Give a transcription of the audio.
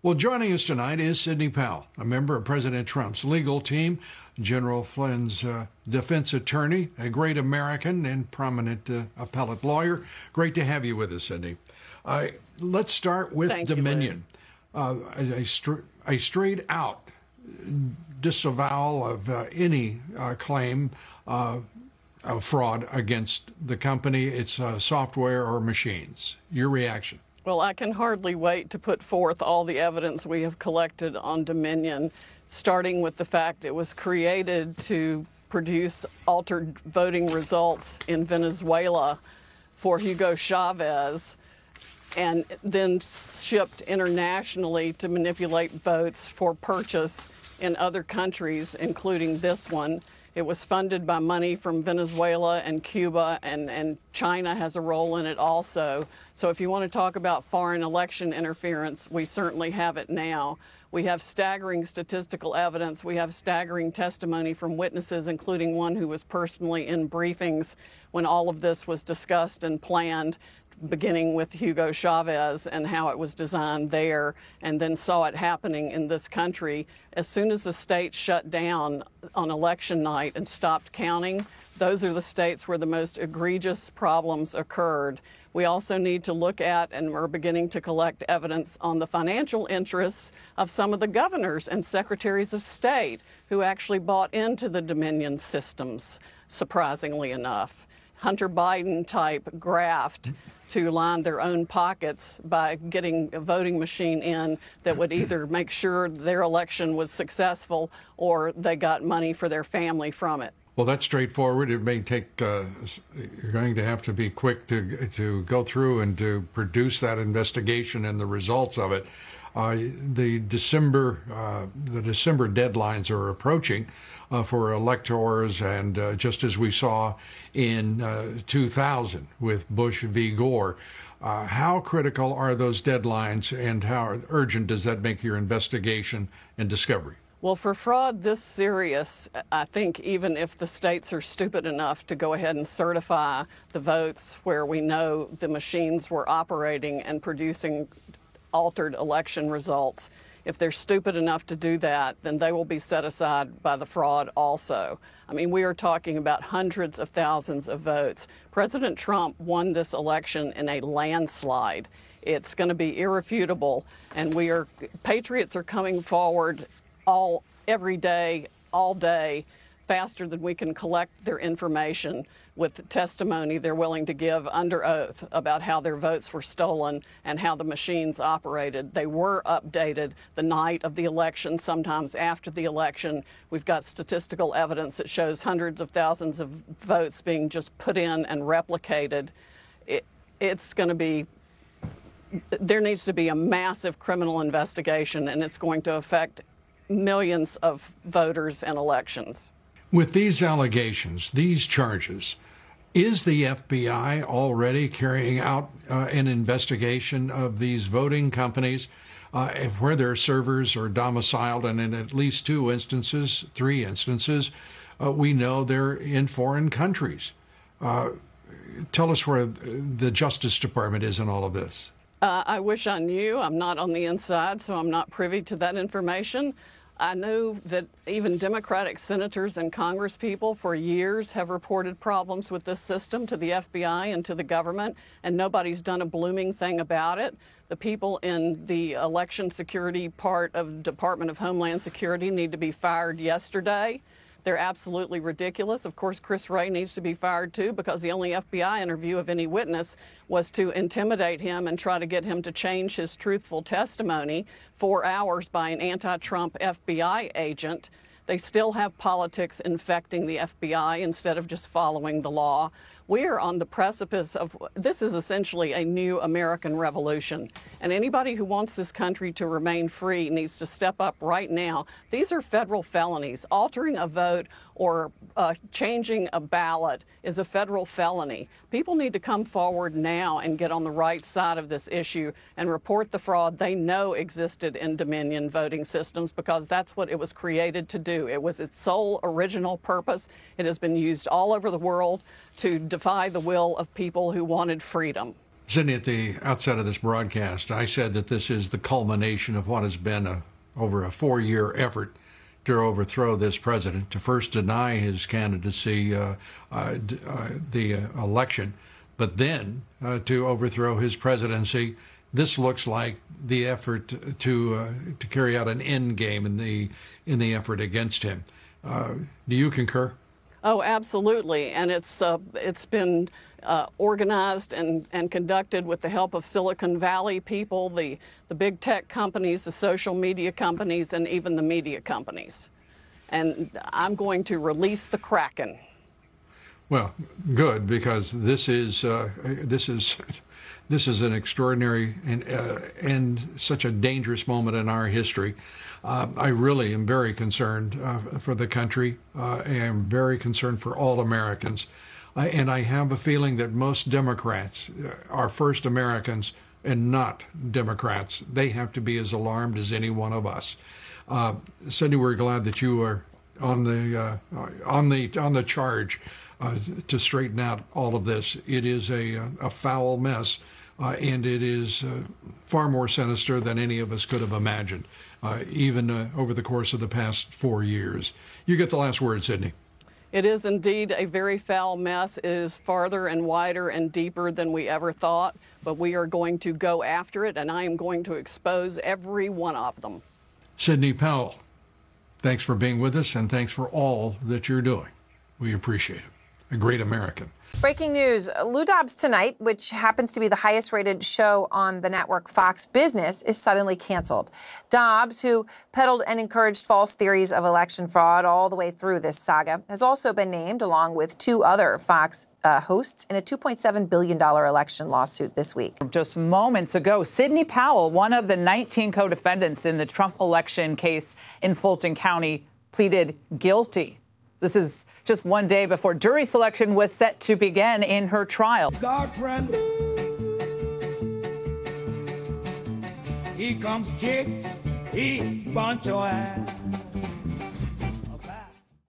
Well, joining us tonight is Sidney Powell, a member of President Trump's legal team, General Flynn's uh, defense attorney, a great American and prominent uh, appellate lawyer. Great to have you with us, Sidney. Uh, let's start with Thank Dominion. Uh, a, a, str- a, straight out disavowal of uh, any uh, claim of fraud against the company, its software or machines. Your reaction? Well, I can hardly wait to put forth all the evidence we have collected on Dominion, starting with the fact it was created to produce altered voting results in Venezuela for Hugo Chavez and then shipped internationally to manipulate votes for purchase in other countries, including this one. It was funded by money from Venezuela and Cuba, and, and China has a role in it also. So, if you want to talk about foreign election interference, we certainly have it now. We have staggering statistical evidence. We have staggering testimony from witnesses, including one who was personally in briefings when all of this was discussed and planned beginning with Hugo Chavez and how it was designed there, and then saw it happening in this country. As soon as the state shut down on election night and stopped counting, those are the states where the most egregious problems occurred. We also need to look at and we're beginning to collect evidence on the financial interests of some of the governors and secretaries of state who actually bought into the Dominion systems, surprisingly enough. Hunter Biden type graft to line their own pockets by getting a voting machine in that would either make sure their election was successful or they got money for their family from it. Well, that's straightforward. It may take, uh, you're going to have to be quick to, to go through and to produce that investigation and the results of it. Uh, the December uh, the December deadlines are approaching uh, for electors, and just as we saw in uh, 2000 with Bush v. Gore, uh, how critical are those deadlines, and how urgent does that make your investigation and discovery? Well, for fraud this serious, I think even if the states are stupid enough to go ahead and certify the votes where we know the machines were operating and producing altered election results. If they're stupid enough to do that, then they will be set aside by the fraud also. I mean, we are talking about hundreds of thousands of votes. President Trump won this election in a landslide. It's going to be irrefutable, and we are patriots are coming forward all every day, all day, faster than we can collect their information with the testimony they're willing to give under oath about how their votes were stolen and how the machines operated. They were updated the night of the election, sometimes after the election. We've got statistical evidence that shows hundreds of thousands of votes being just put in and replicated. It, it's going to be there needs to be a massive criminal investigation, and it's going to affect millions of voters and elections. With these allegations, these charges, is the FBI already carrying out uh, an investigation of these voting companies uh, where their servers are domiciled? And in at least two instances, three instances, uh, we know they're in foreign countries. Uh, tell us where the Justice Department is in all of this. Uh, I wish I knew. I'm not on the inside, so I'm not privy to that information. I know that even Democratic senators and congresspeople for years have reported problems with this system to the FBI and to the government, and nobody's done a blooming thing about it. The people in the election security part of Department of Homeland Security need to be fired yesterday. They're absolutely ridiculous. Of course, Chris Wray needs to be fired too because the only FBI interview of any witness was to intimidate him and try to get him to change his truthful testimony four hours by an anti Trump FBI agent. They still have politics infecting the FBI instead of just following the law. We are on the precipice of this is essentially a new American revolution. And anybody who wants this country to remain free needs to step up right now. These are federal felonies. Altering a vote or uh, changing a ballot is a federal felony. People need to come forward now and get on the right side of this issue and report the fraud they know existed in Dominion voting systems because that's what it was created to do. It was its sole original purpose. It has been used all over the world to defy the will of people who wanted freedom. Sidney, at the outset of this broadcast, I said that this is the culmination of what has been a, over a four year effort to overthrow this president, to first deny his candidacy, uh, uh, uh, the uh, election, but then uh, to overthrow his presidency. This looks like the effort to to carry out an end game in the in the effort against him. do you concur? Oh, absolutely, and it's it's been uh, organized and, and conducted with the help of Silicon Valley people, the, the big tech companies, the social media companies, and even the media companies. And I'm going to release the Kraken. Well, good because this is uh, this is this is an extraordinary and uh, and such a dangerous moment in our history. Uh, I really am very concerned uh, for the country. Uh, I am very concerned for all Americans. I, and I have a feeling that most Democrats uh, are first Americans and not Democrats. They have to be as alarmed as any one of us. Uh, Sidney, we're glad that you are on the uh, on the on the charge uh, to straighten out all of this. It is a a foul mess, uh, and it is uh, far more sinister than any of us could have imagined, uh, even over the course of the past four years. You get the last word, Sidney. It is indeed a very foul mess. It is farther and wider and deeper than we ever thought, but we are going to go after it, and I am going to expose every one of them. Sidney Powell, thanks for being with us, and thanks for all that you're doing. We appreciate it. A great American. Breaking news Lou Dobbs Tonight, which happens to be the highest rated show on the network Fox Business, is suddenly canceled. Dobbs, who peddled and encouraged false theories of election fraud all the way through this saga, has also been named, along with two other Fox uh, hosts, in a $2.7 billion election lawsuit this week. Just moments ago, Sidney Powell, one of the 19 co defendants in the Trump election case in Fulton County, pleaded guilty. This is just one day before jury selection was set to begin in her trial. Girlfriend. He comes he bunch of ass.